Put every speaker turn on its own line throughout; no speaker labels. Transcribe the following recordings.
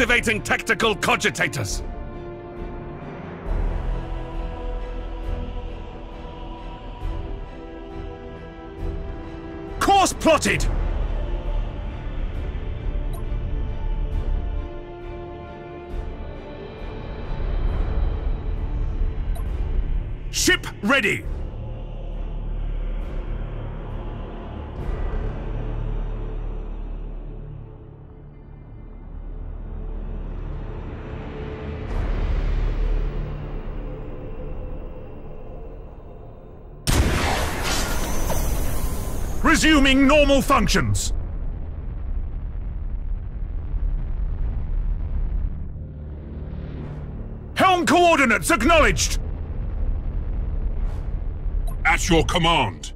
Activating tactical cogitators.
Course plotted! Ship ready! Resuming normal functions. Helm coordinates acknowledged!
At your command.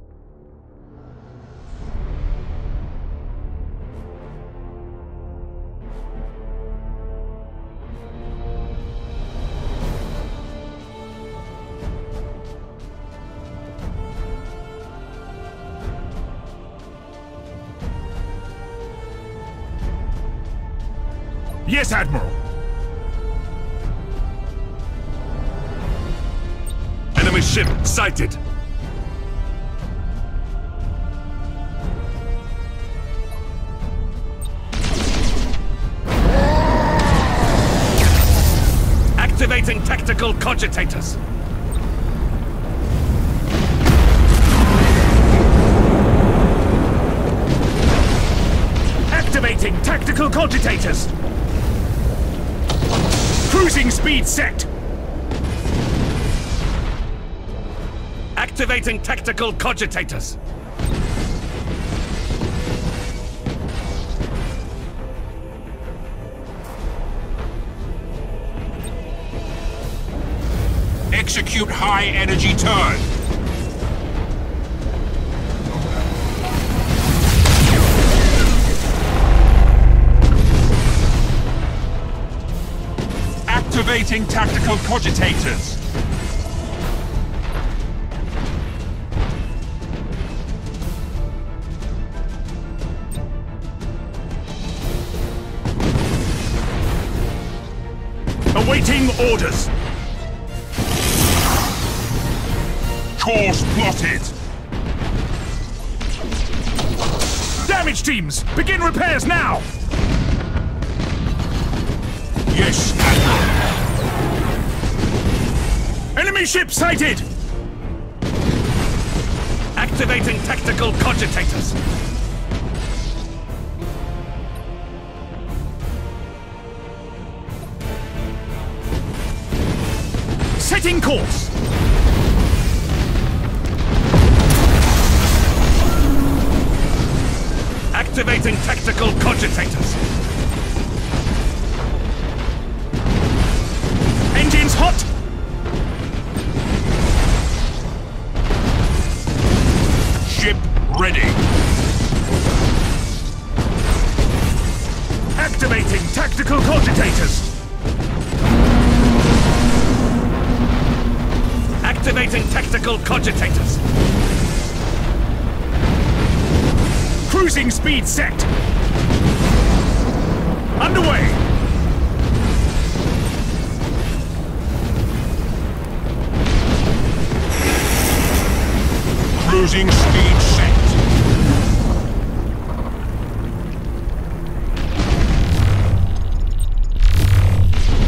Yes, Admiral.
Enemy ship sighted. Activating tactical cogitators.
Activating tactical cogitators. Cruising speed set.
Activating tactical cogitators.
Execute high energy turn. Activating tactical cogitators.
Awaiting orders.
Course plotted.
Damage teams, begin repairs now!
Yes.
Enemy ship sighted!
Activating tactical cogitators.
Setting course!
Activating tactical cogitators.
Cogitators. Cruising speed set! Underway!
Cruising speed set.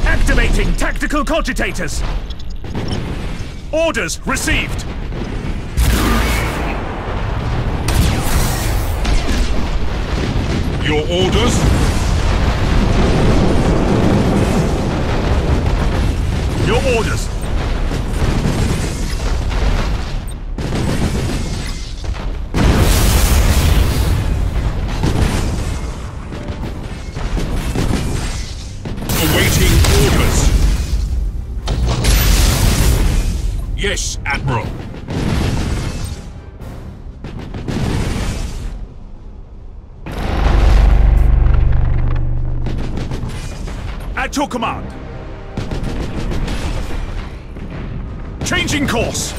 Activating tactical cogitators! Orders received!
Your orders?
Your orders! Your command. Changing course.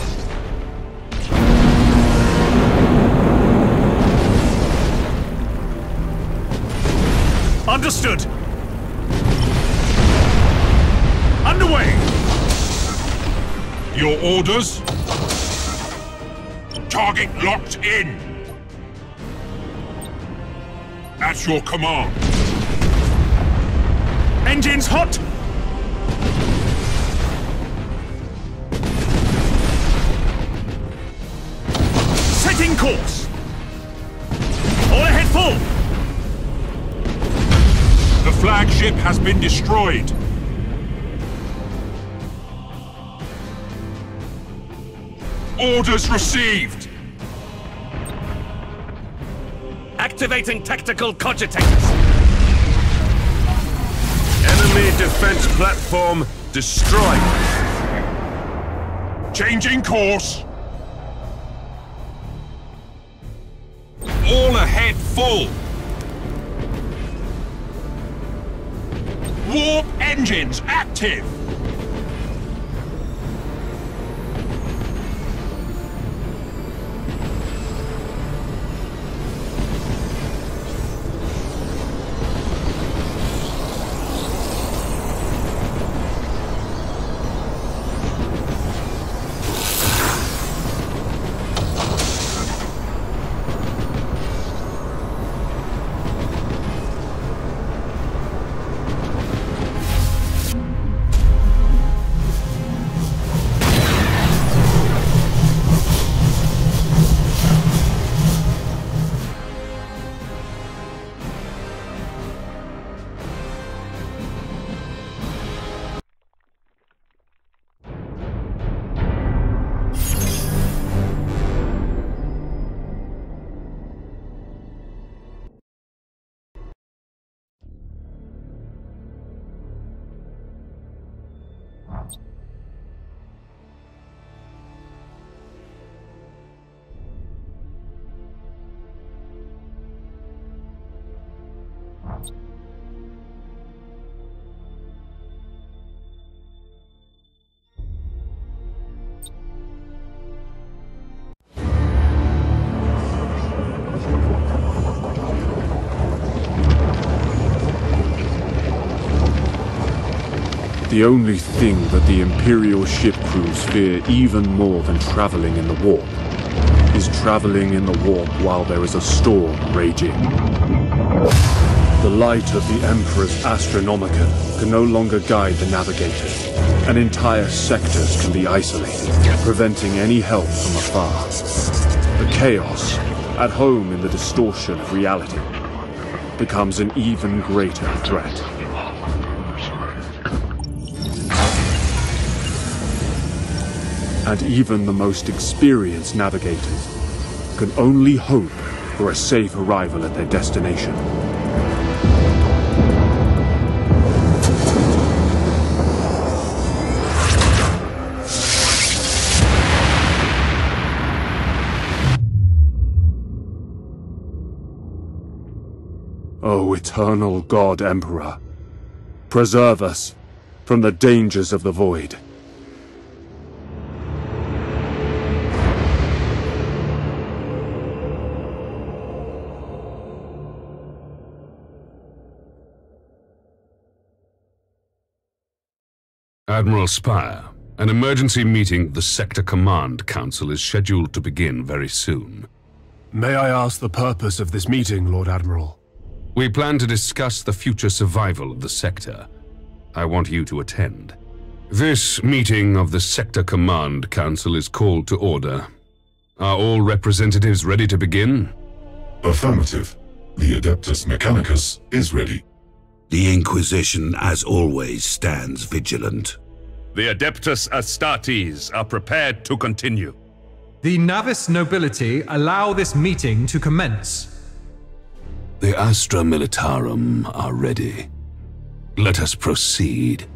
Understood.
Underway!
Your orders? Target locked in! At your command.
Engines hot! Setting course! All ahead full!
The flagship has been destroyed. Orders received.
Activating tactical cogitators.
Defense platform destroyed.
Changing course. All ahead full. Warp engines active.
The only thing that the Imperial ship crews fear even more than traveling in the warp is traveling in the warp while there is a storm raging. The light of the Emperor's Astronomicon can no longer guide the navigators, and entire sectors can be isolated, preventing any help from afar. The chaos, at home in the distortion of reality, becomes an even greater threat. And even the most experienced navigators can only hope for a safe arrival at their destination. O eternal God Emperor, preserve us from the dangers of the void.
Admiral Spire, an emergency meeting of the Sector Command Council is scheduled to begin very soon.
May I ask the purpose of this meeting, Lord Admiral?
We plan to discuss the future survival of the sector. I want you to attend. This meeting of the Sector Command Council is called to order. Are all representatives ready to begin?
Affirmative. The Adeptus Mechanicus is ready.
The Inquisition, as always, stands vigilant.
The Adeptus Astartes are prepared to continue.
The Navis nobility allow this meeting to commence.
The Astra Militarum are ready. Let us proceed.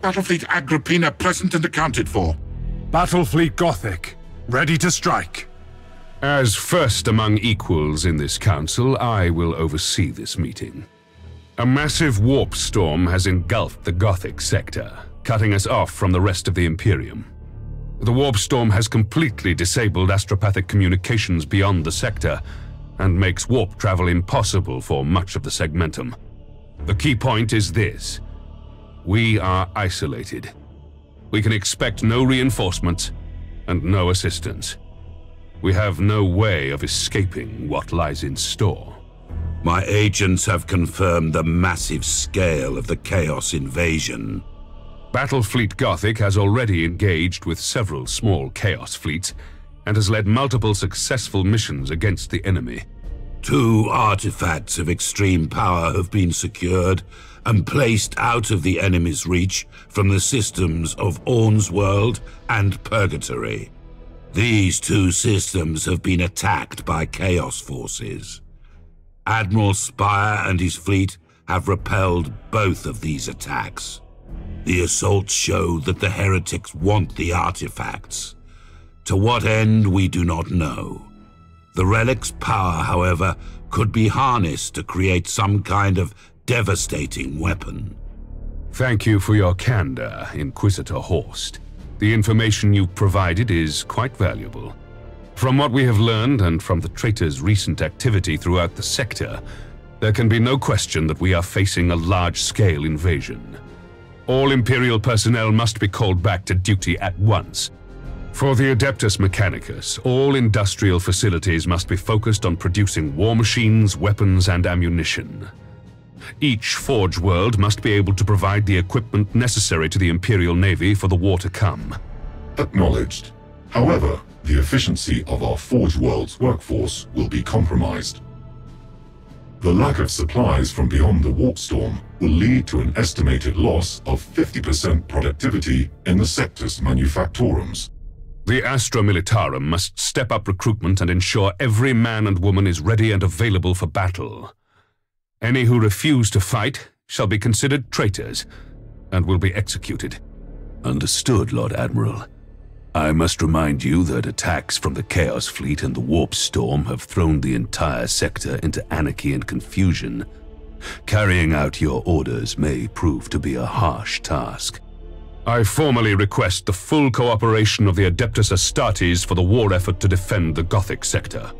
Battlefleet Agrippina present and accounted for.
Battlefleet Gothic, ready to strike.
As first among equals in this council, I will oversee this meeting. A massive warp storm has engulfed the Gothic sector, cutting us off from the rest of the Imperium. The warp storm has completely disabled astropathic communications beyond the sector, and makes warp travel impossible for much of the segmentum. The key point is this. We are isolated. We can expect no reinforcements and no assistance. We have no way of escaping what lies in store.
My agents have confirmed the massive scale of the Chaos invasion.
Battlefleet Gothic has already engaged with several small Chaos fleets and has led multiple successful missions against the enemy.
Two artifacts of extreme power have been secured and placed out of the enemy's reach from the systems of Orn's World and Purgatory. These two systems have been attacked by Chaos forces. Admiral Spire and his fleet have repelled both of these attacks. The assaults show that the heretics want the artifacts. To what end, we do not know. The relic's power, however, could be harnessed to create some kind of devastating weapon.
Thank you for your candor, Inquisitor Horst. The information you've provided is quite valuable. From what we have learned and from the traitors' recent activity throughout the sector, there can be no question that we are facing a large-scale invasion. All Imperial personnel must be called back to duty at once. For the Adeptus Mechanicus, all industrial facilities must be focused on producing war machines, weapons, and ammunition. Each Forge world must be able to provide the equipment necessary to the Imperial Navy for the war to come.
Acknowledged. However, the efficiency of our Forge world's workforce will be compromised. The lack of supplies from beyond the warp storm will lead to an estimated loss of 50% productivity in the sector's manufactorums.
The Astra Militarum must step up recruitment and ensure every man and woman is ready and available for battle. Any who refuse to fight shall be considered traitors and will be executed.
Understood, Lord Admiral. I must remind you that attacks from the Chaos Fleet and the Warp Storm have thrown the entire sector into anarchy and confusion. Carrying out your orders may prove to be a harsh task.
I formally request the full cooperation of the Adeptus Astartes for the war effort to defend the Gothic sector.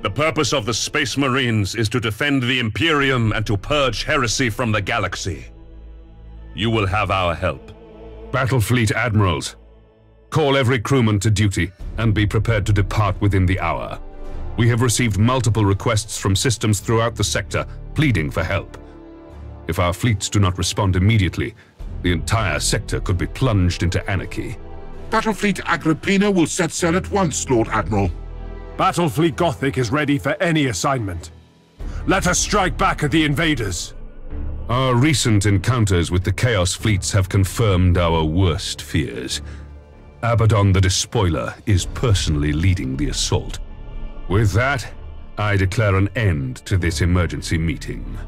The purpose of the Space Marines is to defend the Imperium and to purge heresy from the galaxy. You will have our help.
Battlefleet Admirals, call every crewman to duty and be prepared to depart within the hour. We have received multiple requests from systems throughout the sector pleading for help. If our fleets do not respond immediately, the entire sector could be plunged into anarchy.
Battlefleet Agrippina will set sail at once, Lord Admiral.
Battlefleet Gothic is ready for any assignment. Let us strike back at the invaders.
Our recent encounters with the Chaos fleets have confirmed our worst fears. Abaddon the Despoiler is personally leading the assault. With that, I declare an end to this emergency meeting.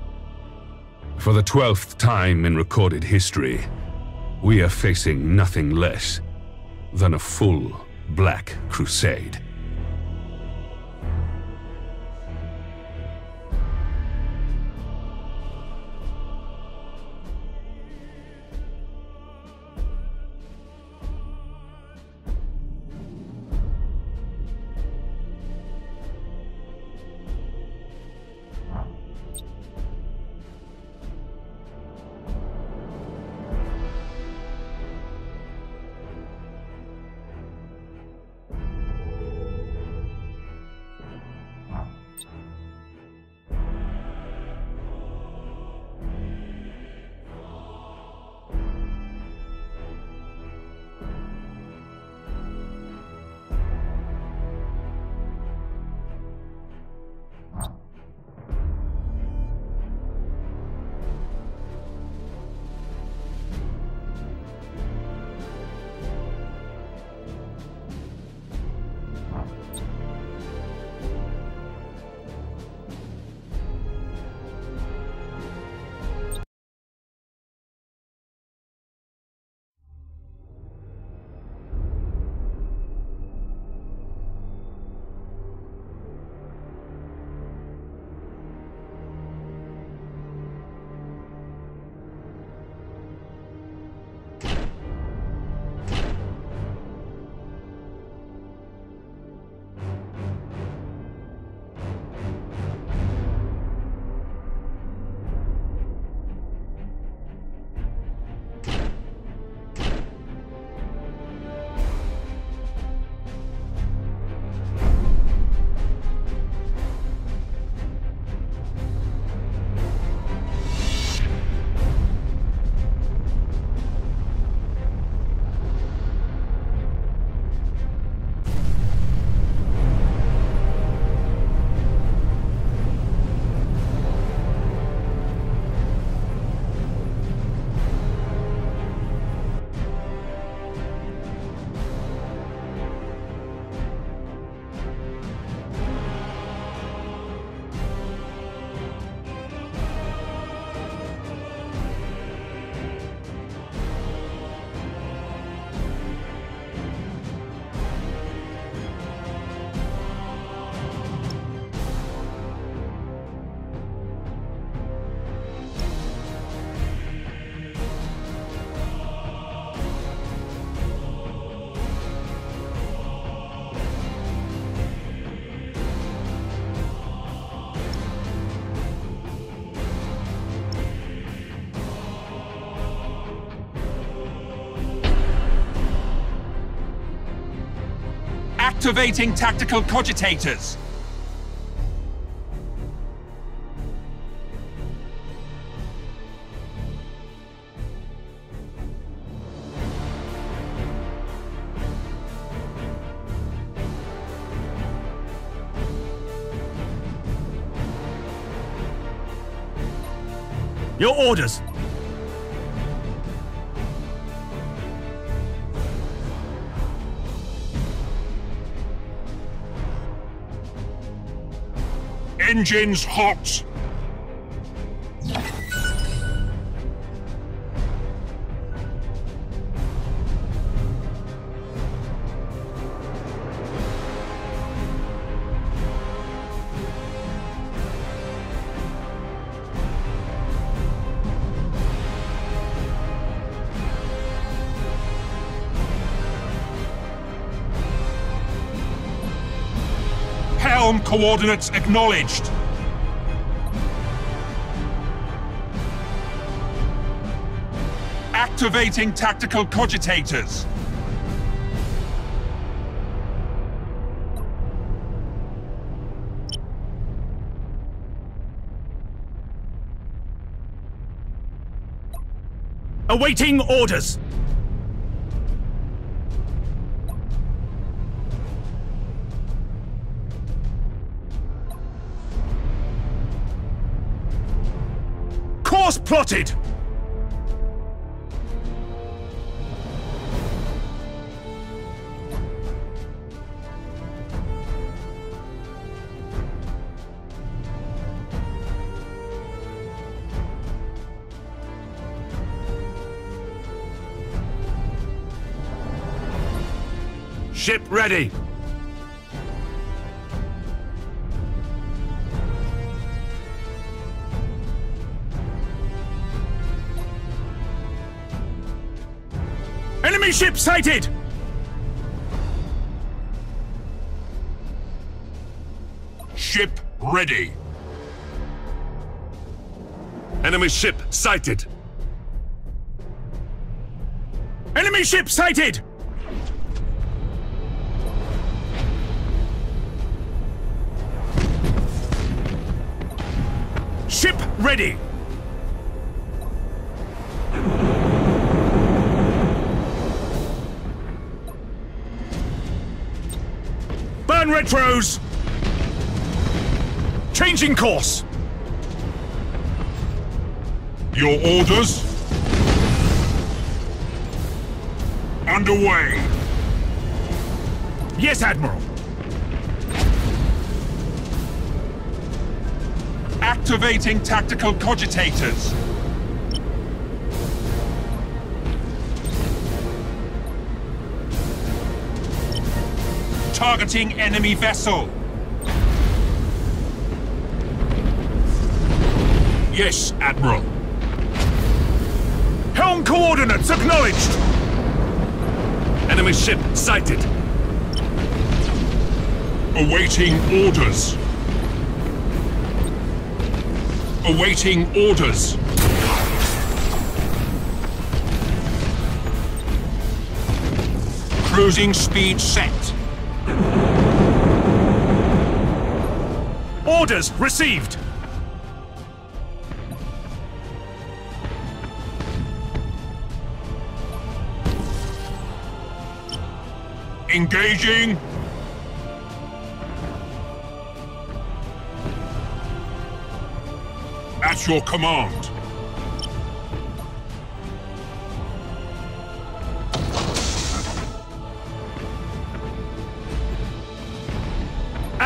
For the twelfth time in recorded history, we are facing nothing less than a full Black Crusade.
Activating tactical cogitators.
Your orders!
Engines hot! Coordinates acknowledged. Activating tactical cogitators.
Awaiting orders! Plotted!
Ship ready!
Ship sighted!
Ship ready.
Enemy ship sighted!
Enemy ship sighted! Ship ready! Burn retros! Changing course!
Your orders? Underway.
Yes, Admiral!
Activating tactical cogitators. Targeting enemy vessel.
Yes, Admiral.
Helm coordinates acknowledged!
Enemy ship sighted!
Awaiting orders. Awaiting orders. Cruising speed set.
Orders received!
Engaging. At your command.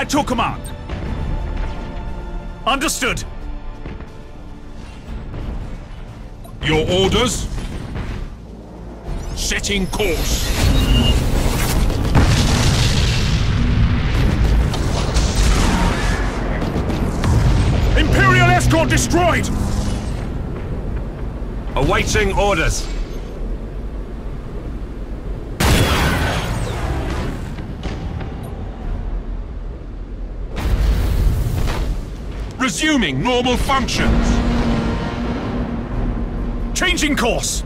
At your command. Understood.
Your orders? Setting course.
Imperial escort destroyed!
Awaiting orders!
Resuming normal functions.
Changing course!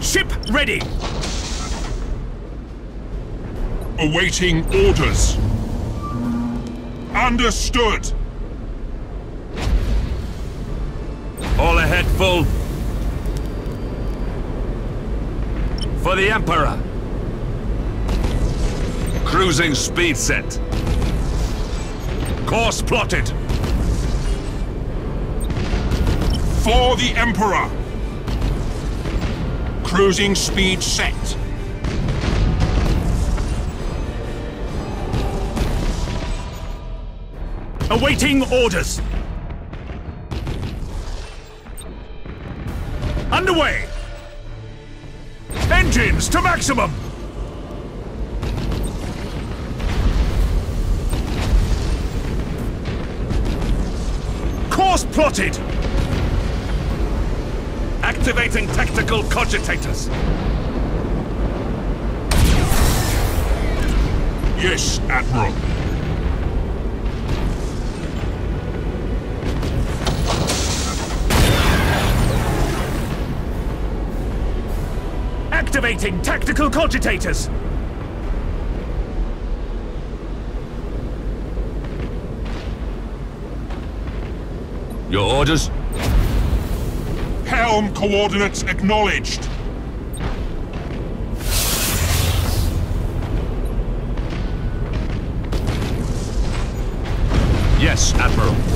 Ship ready!
Awaiting orders. Understood.
All ahead full. For the Emperor. Cruising speed set. Course plotted.
For the Emperor. Cruising speed set.
Awaiting orders! Underway! Engines to maximum! Plotted!
Activating tactical cogitators.
Yes, Admiral.
Activating tactical cogitators!
Your orders?
Helm coordinates acknowledged.
Yes, Admiral.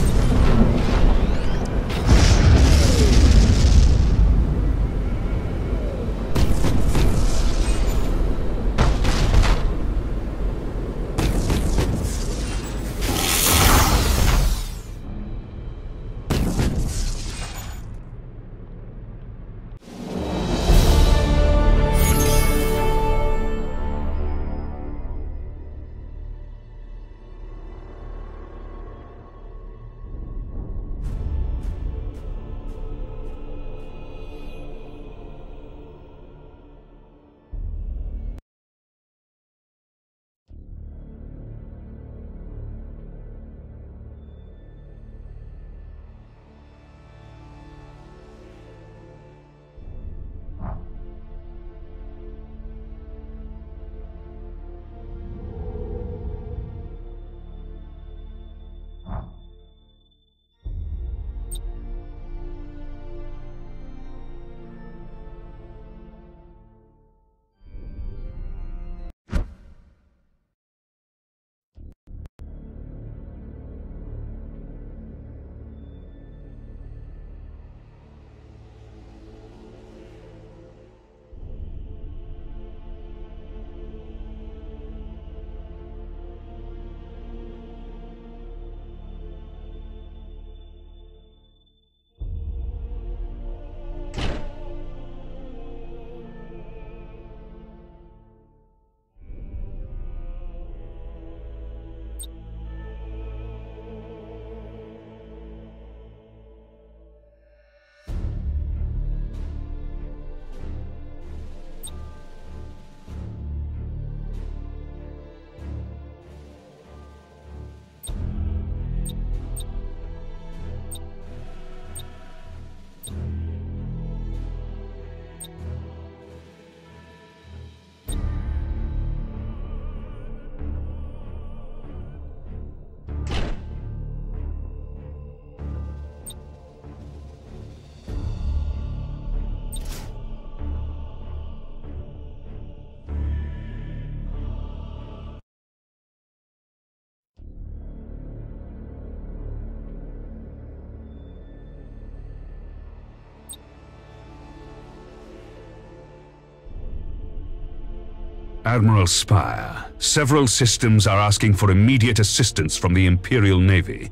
Admiral Spire, several systems are asking for immediate assistance from the Imperial Navy.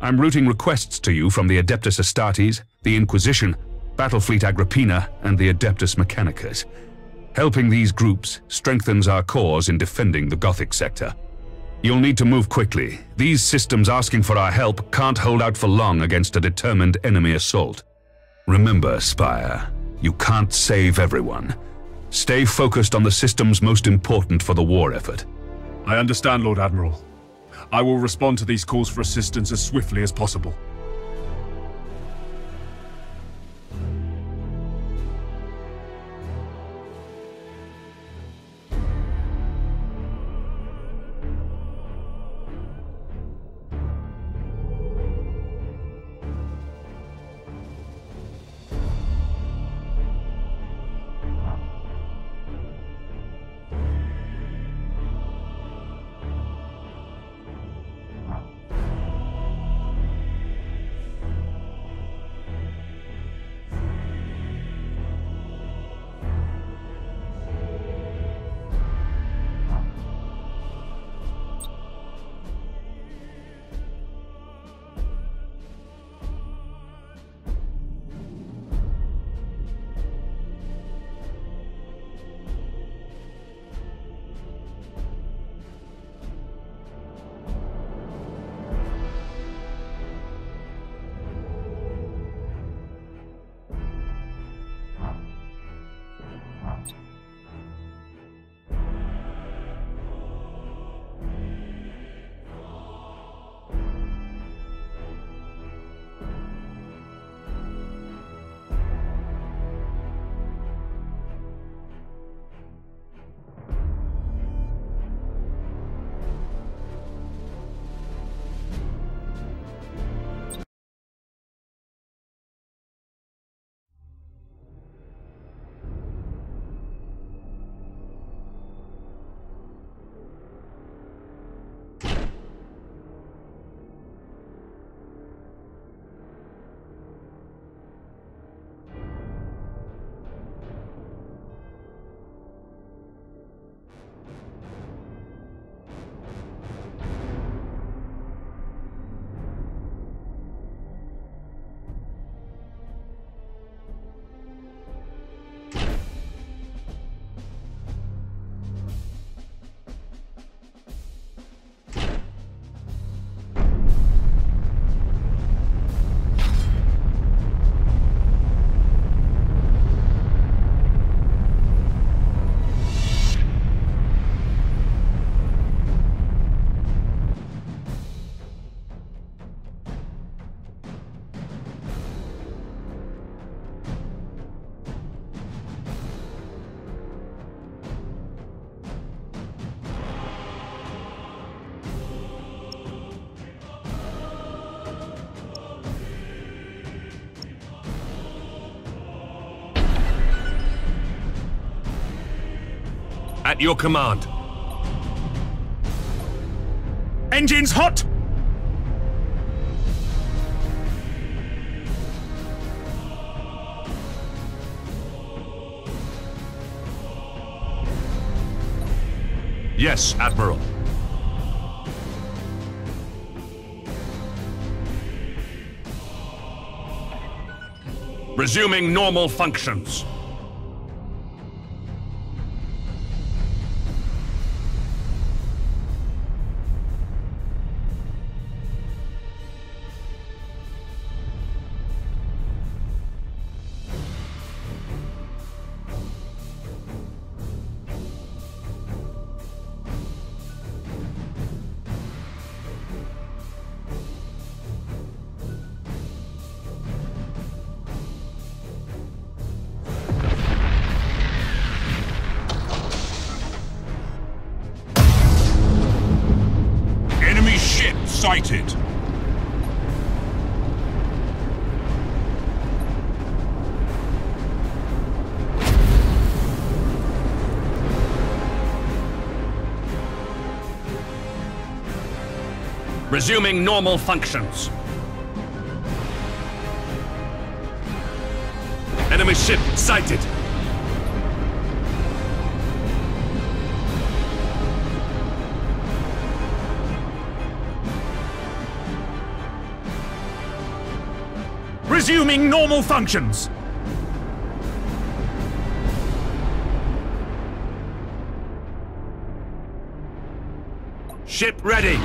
I'm routing requests to you from the Adeptus Astartes, the Inquisition, Battlefleet Agrippina, and the Adeptus Mechanicus. Helping these groups strengthens our cause in defending the Gothic sector. You'll need to move quickly. These systems asking for our help can't hold out for long against a determined enemy assault. Remember, Spire, you can't save everyone. Stay focused on the systems most important for the war effort.
I understand, Lord Admiral. I will respond to these calls for assistance as swiftly as possible.
At your command.
Engines hot!
Yes, Admiral. Resuming normal functions. Resuming normal functions. Enemy ship sighted.
Resuming normal functions!
Ship ready.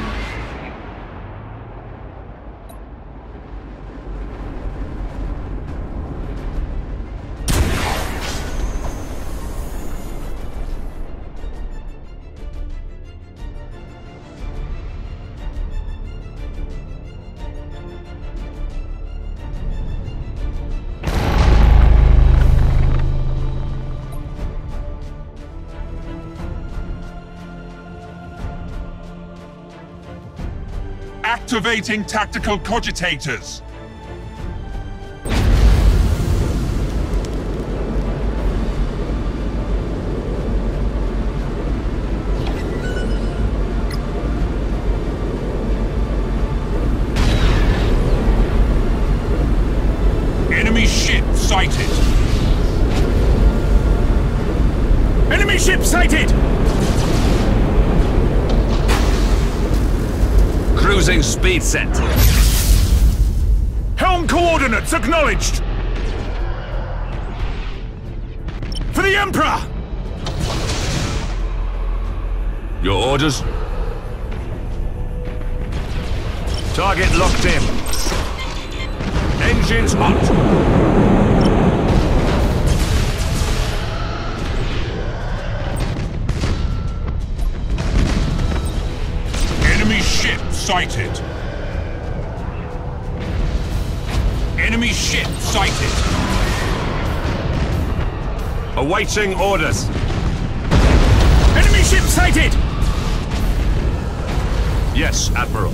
Activating tactical cogitators.
Helm coordinates acknowledged! For the Emperor!
Your orders? Target locked in. Engines hot.
Enemy ship sighted. Sighted.
Awaiting orders.
Enemy ship sighted!
Yes, Admiral.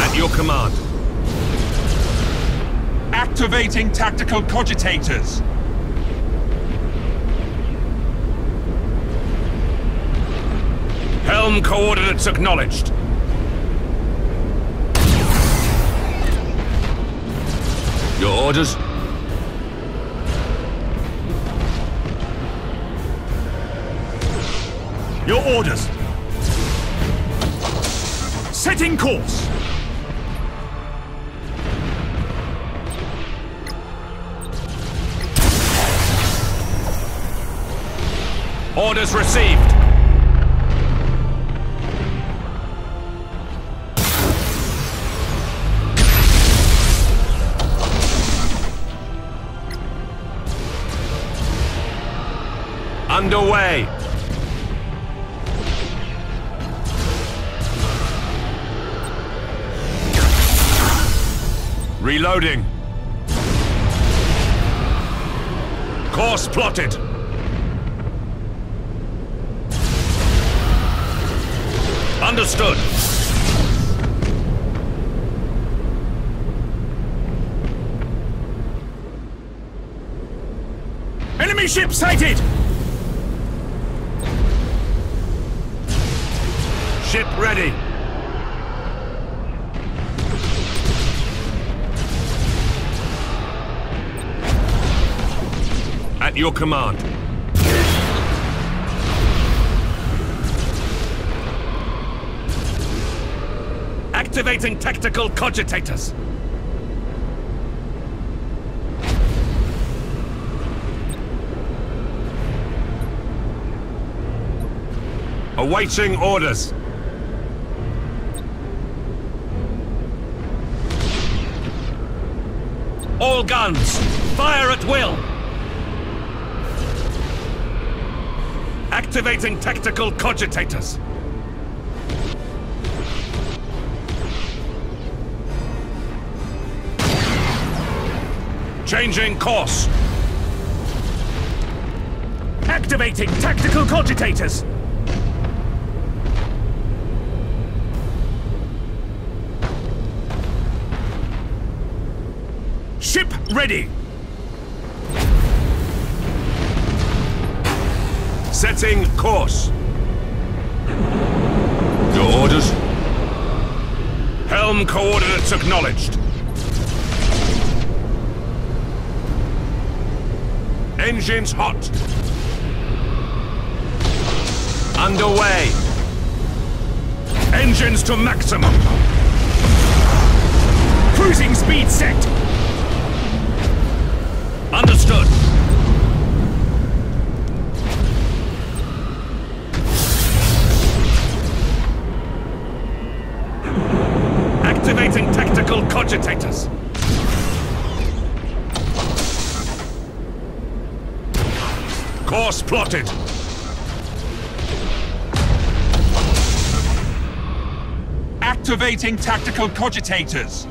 At your command.
Activating tactical cogitators.
Helm coordinates acknowledged. Your orders?
Your orders! Setting course!
Orders received. underway. Reloading. Course plotted. Understood.
Enemy ship sighted!
Ship ready. At your command. Activating tactical cogitators. Awaiting orders. Guns, fire at will. Activating tactical cogitators. Changing course.
Activating tactical cogitators! Ready!
Setting course. Your orders? Helm coordinates acknowledged. Engines hot. Underway. Engines to maximum.
Cruising speed set!
Plotted.
Activating tactical cogitators.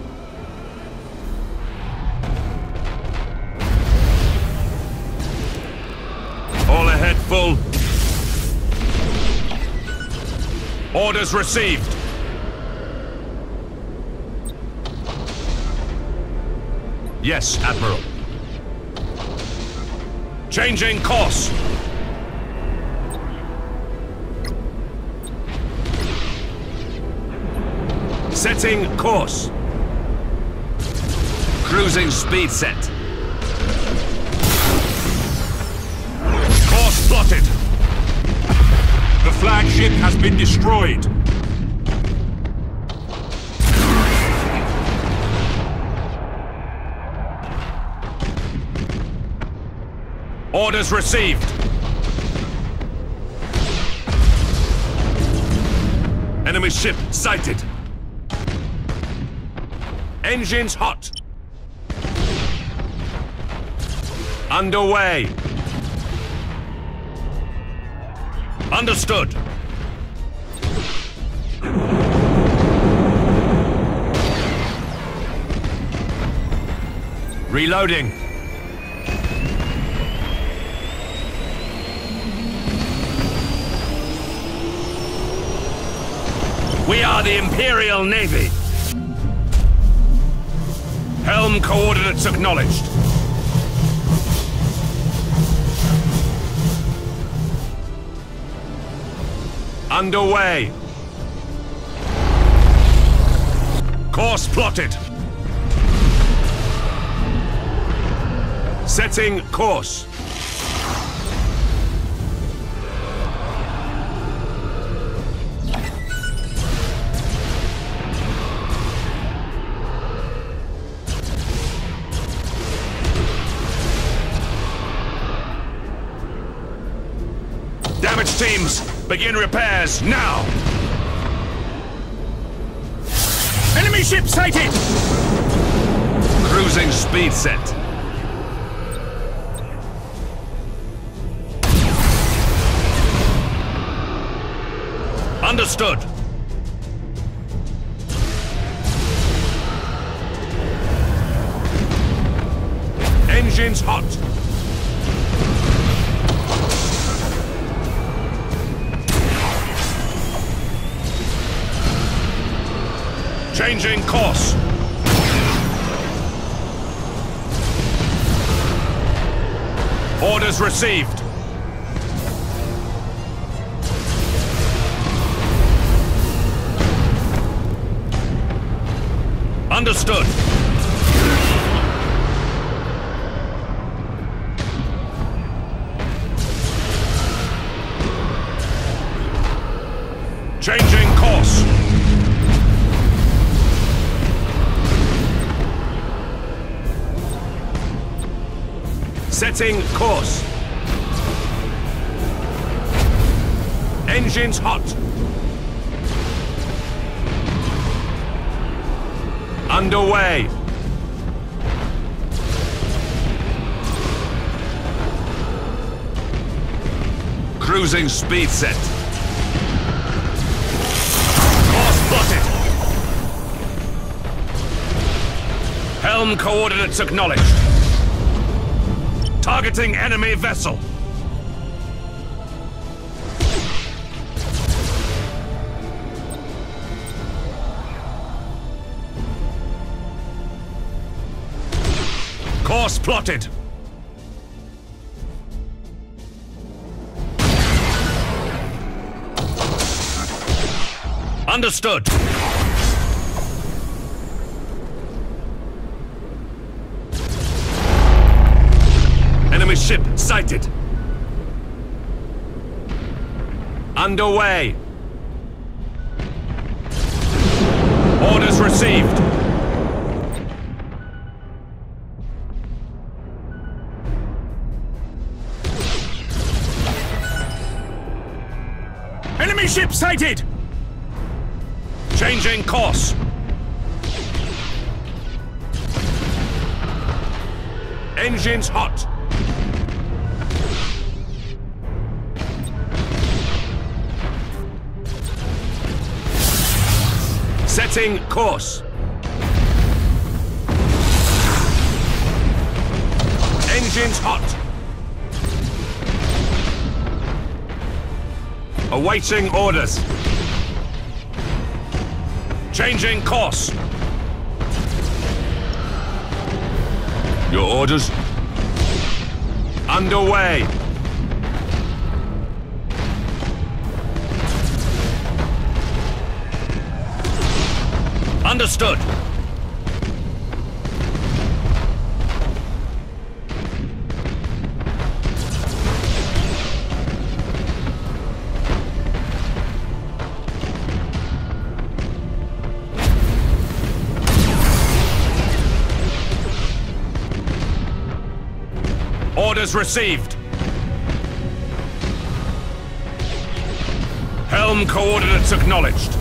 All ahead full. Orders received. Yes, Admiral. Changing course. Setting course. Cruising speed set. Course plotted.
The flagship has been destroyed.
Orders received. Enemy ship sighted. Engines hot. Underway. Understood. Reloading. We are the Imperial Navy. Helm coordinates acknowledged. Underway. Course plotted. Setting course. Begin repairs now!
Enemy ship sighted!
Cruising speed set. Understood. Engines hot. Changing course. Orders received. Understood. Setting course. Engines hot. Underway. Cruising speed set. Course plotted. Helm coordinates acknowledged. Targeting enemy vessel. Course plotted. Understood. Ship sighted. Underway. Orders received.
Enemy ship sighted!
Changing course. Engines hot. Setting course. Engines hot. Awaiting orders. Changing course. Your orders? Underway. Understood. Orders received. Helm coordinates acknowledged.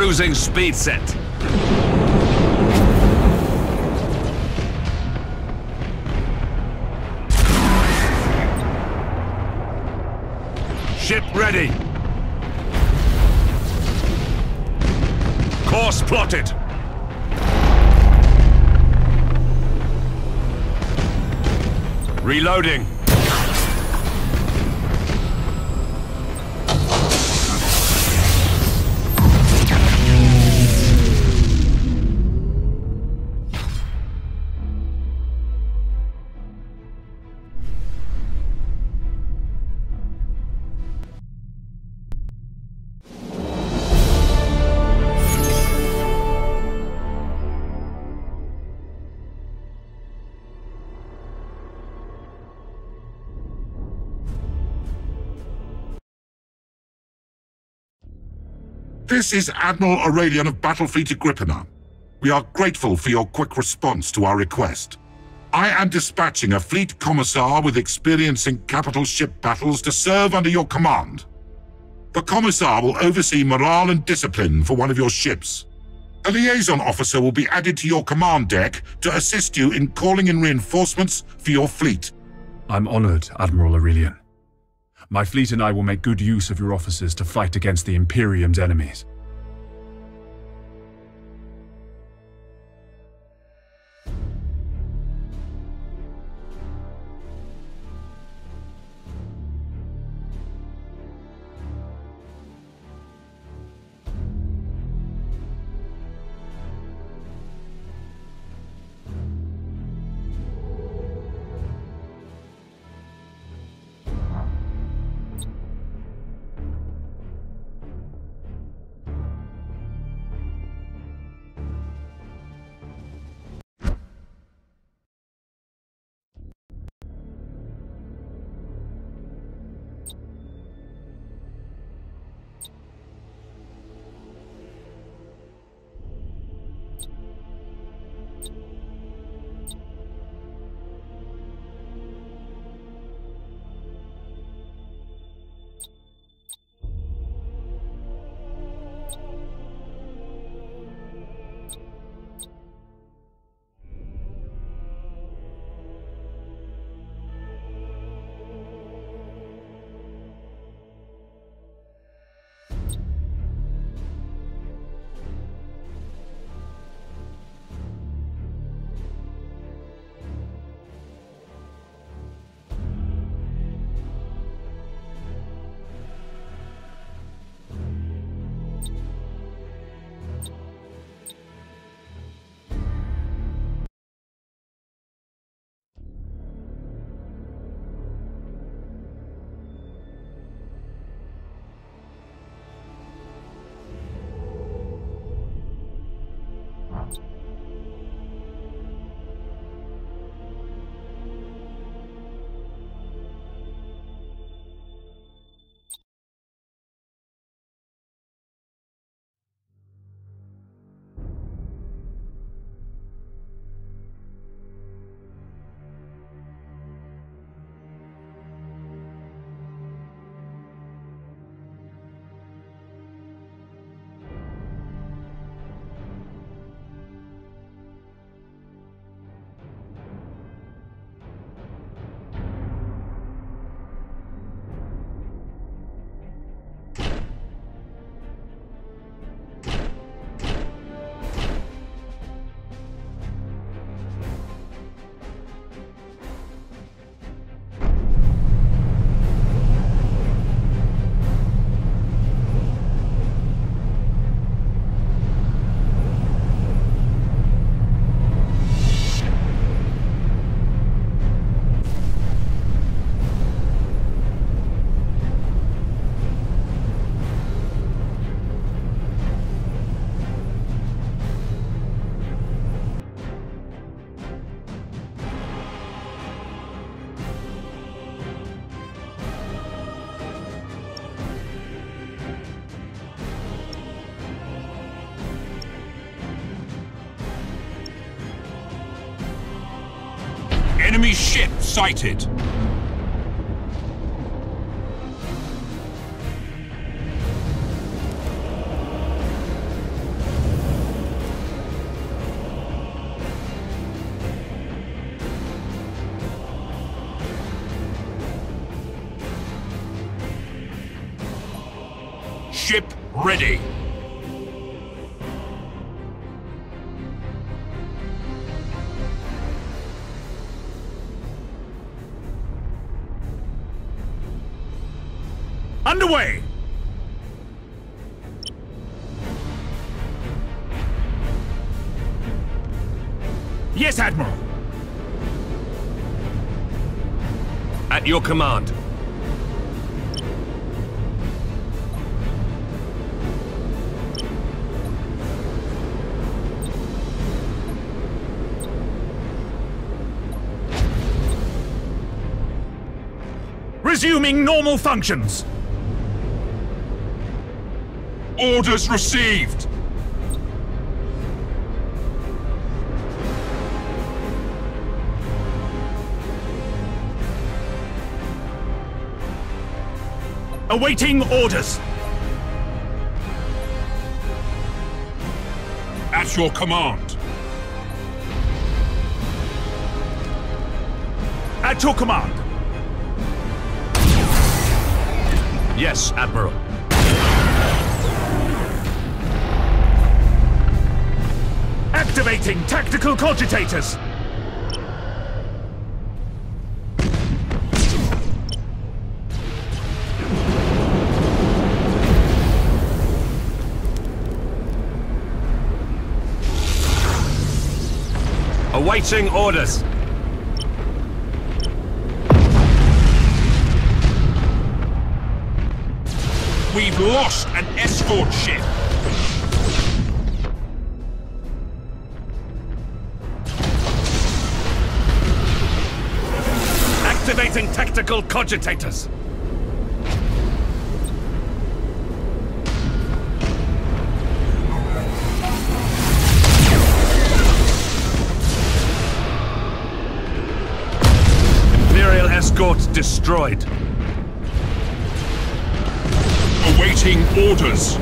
Cruising speed set. Ship ready. Course plotted. Reloading.
This is Admiral Aurelian of Battlefleet Agrippina. We are grateful for your quick response to our request. I am dispatching a fleet commissar with experience in capital ship battles to serve under your command. The commissar will oversee morale and discipline for one of your ships. A liaison officer will be added to your command deck to assist you in calling in reinforcements for your fleet.
I'm honored, Admiral Aurelian. My fleet and I will make good use of your officers to fight against the Imperium's enemies.
Ship sighted. Ship ready.
Underway! Yes, Admiral.
At your command.
Resuming normal functions.
Orders received.
Awaiting orders.
At your command.
At your command.
Yes, Admiral.
Activating tactical cogitators.
Awaiting orders.
We've lost an escort ship.
Activating tactical cogitators. Imperial escort destroyed.
Awaiting orders.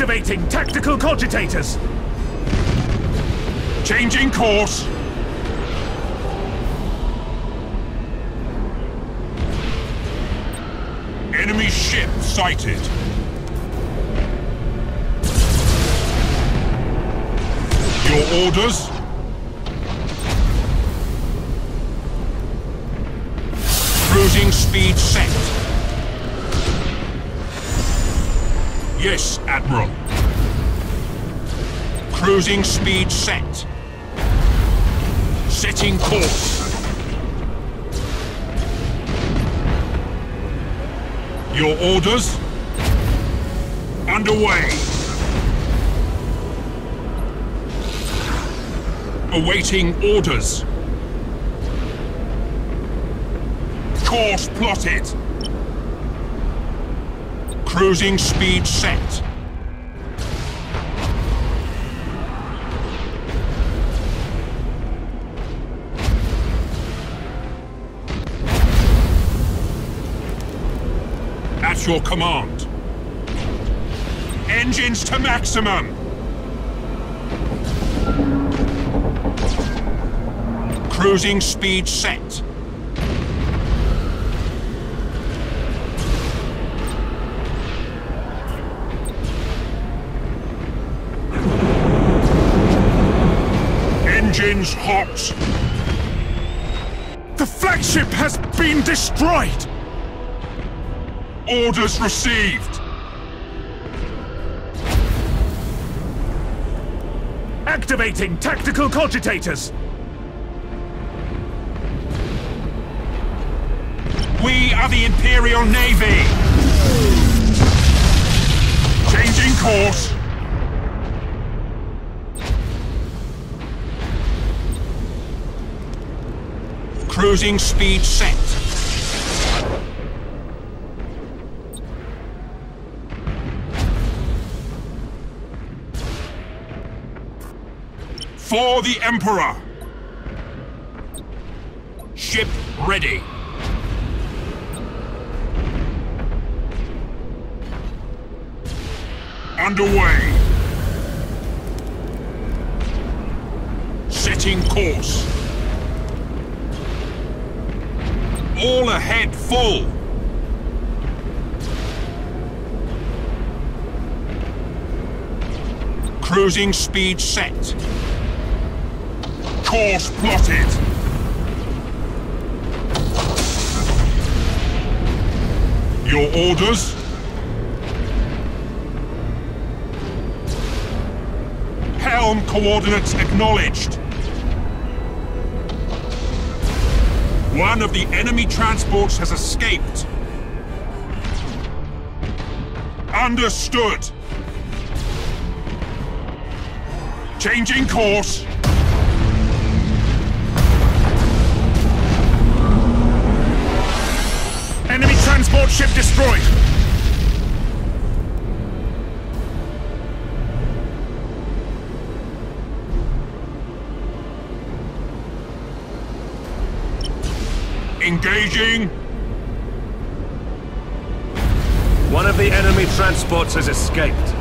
Activating tactical cogitators.
Changing course. Enemy ship sighted. Your orders? Cruising speed set. Yes, Admiral. Cruising speed set. Setting course. Your orders? Underway. Awaiting orders. Course plotted. Cruising speed set. At your command. Engines to maximum. Cruising speed set.
The flagship has been destroyed!
Orders received.
Activating tactical cogitators.
We are the Imperial Navy. Changing course. Cruising speed set. For the Emperor! Ship ready. Underway. Setting course. All ahead full. Cruising speed set. Course plotted. Your orders? Helm coordinates acknowledged. One of the enemy transports has escaped. Understood. Changing course.
Enemy transport ship destroyed!
Engaging.
One of the enemy transports has escaped.